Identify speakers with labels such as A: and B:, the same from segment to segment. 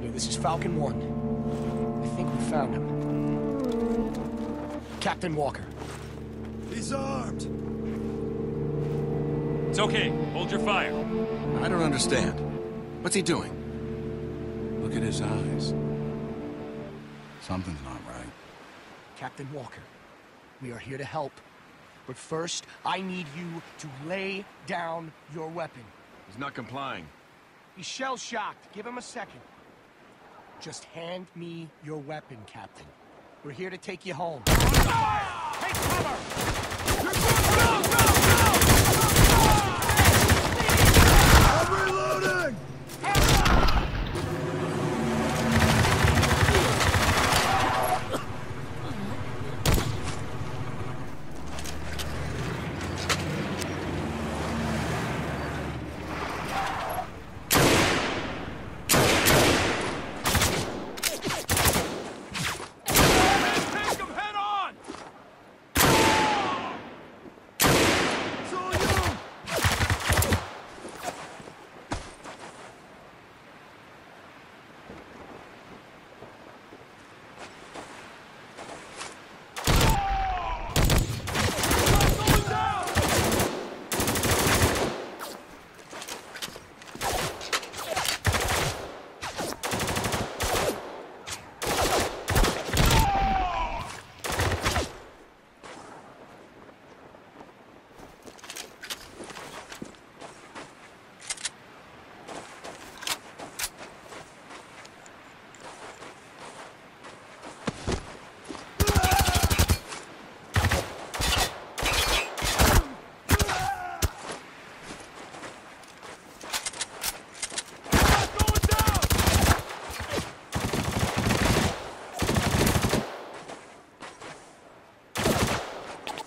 A: Commander, this is Falcon 1. I think we found him. Captain Walker.
B: He's armed!
C: It's okay. Hold your fire.
B: I don't understand. What's he doing?
D: Look at his eyes. Something's not right.
A: Captain Walker, we are here to help. But first, I need you to lay down your weapon.
B: He's not complying.
A: He's shell-shocked. Give him a second. Just hand me your weapon, Captain. We're here to take you home. Take cover!
B: I'm reloading!
C: Take him head on!
B: It's all you!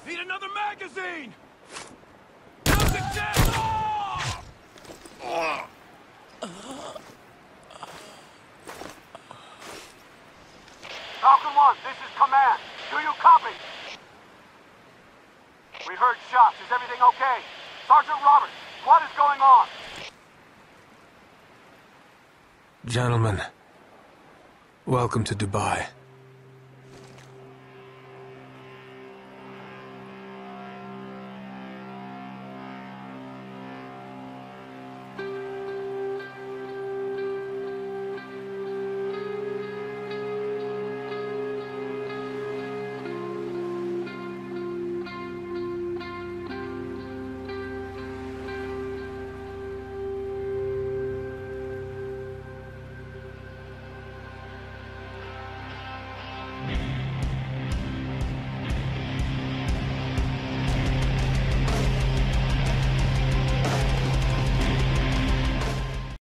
C: Need another magazine! Now's the chance! Oh!
E: Falcon 1, this is Command. Do you copy? We heard shots. Is everything okay? Sergeant Roberts, what is going on?
F: Gentlemen, welcome to Dubai.